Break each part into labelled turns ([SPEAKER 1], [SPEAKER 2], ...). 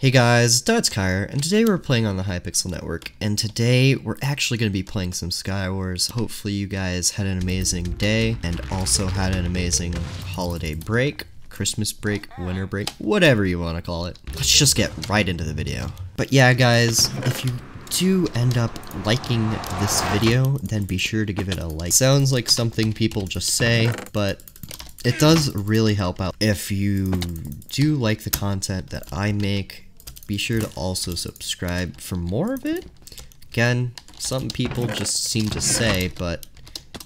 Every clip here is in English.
[SPEAKER 1] Hey guys, DuhItzKyr, and today we're playing on the Hypixel Network, and today we're actually going to be playing some Skywars. Hopefully you guys had an amazing day, and also had an amazing holiday break, Christmas break, winter break, whatever you want to call it. Let's just get right into the video. But yeah guys, if you do end up liking this video, then be sure to give it a like. Sounds like something people just say, but it does really help out. If you do like the content that I make, be sure to also subscribe for more of it. Again, some people just seem to say, but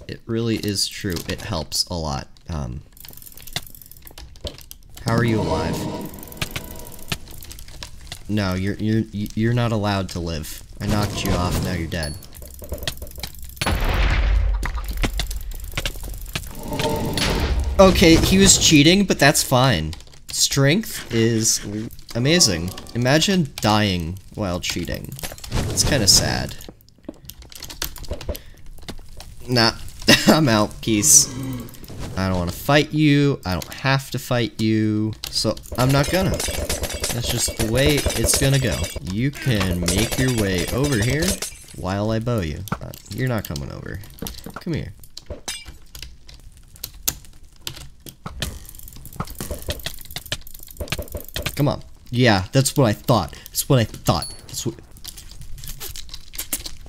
[SPEAKER 1] it really is true. It helps a lot. Um, how are you alive? No, you're you're you're not allowed to live. I knocked you off. Now you're dead. Okay, he was cheating, but that's fine. Strength is amazing. Imagine dying while cheating. It's kind of sad. Nah, I'm out. Peace. I don't want to fight you. I don't have to fight you. So, I'm not gonna. That's just the way it's gonna go. You can make your way over here while I bow you. Uh, you're not coming over. Come here. Come on. Yeah, that's what I thought. That's what I thought. That's what,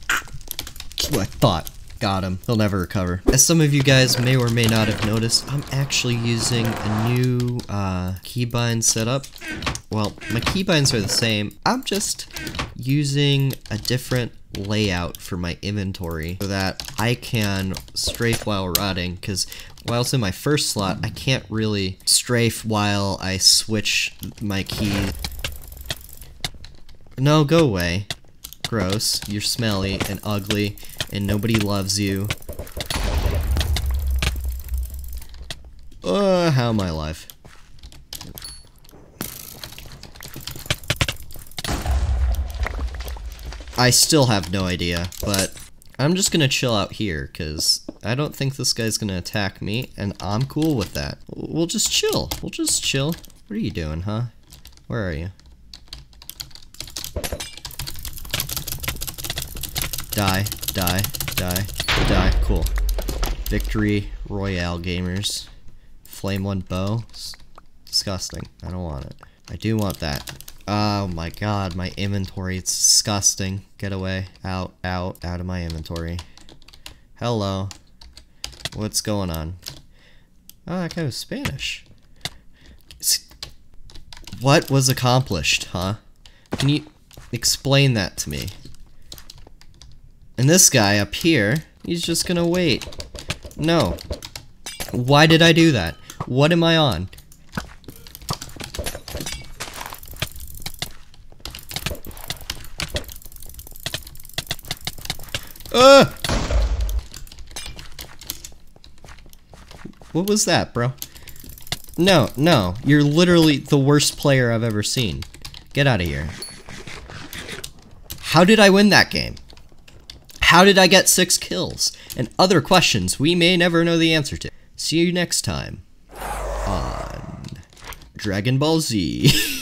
[SPEAKER 1] that's what I thought. Got him. He'll never recover. As some of you guys may or may not have noticed, I'm actually using a new uh, keybind setup. Well, my keybinds are the same. I'm just using a different layout for my inventory so that I can strafe while routing because while it's in my first slot I can't really strafe while I switch my key no go away gross you're smelly and ugly and nobody loves you uh how am I alive I still have no idea, but I'm just gonna chill out here, because I don't think this guy's gonna attack me, and I'm cool with that. We'll just chill. We'll just chill. What are you doing, huh? Where are you? Die, die, die, die. Cool. Victory Royale gamers. Flame one bow. disgusting. I don't want it. I do want that. Oh my god, my inventory, it's disgusting. Get away. Out, out, out of my inventory. Hello. What's going on? Oh, that guy was Spanish. What was accomplished, huh? Can you explain that to me? And this guy up here, he's just gonna wait. No. Why did I do that? What am I on? Uh! What was that, bro? No, no. You're literally the worst player I've ever seen. Get out of here. How did I win that game? How did I get six kills? And other questions we may never know the answer to. See you next time on Dragon Ball Z.